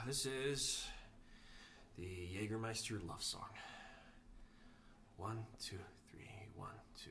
Ah, this is the Jägermeister love song. One, two, three, one, two,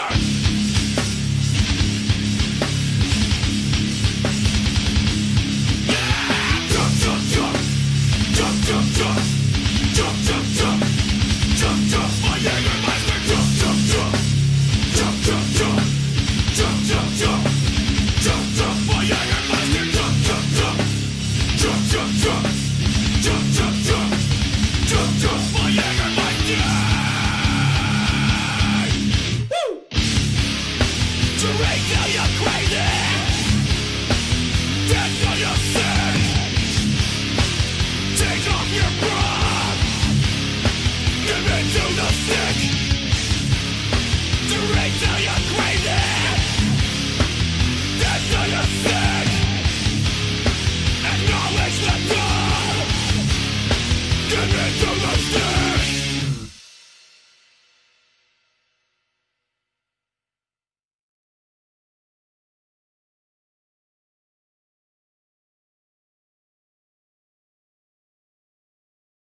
Drink till you're crazy. The stick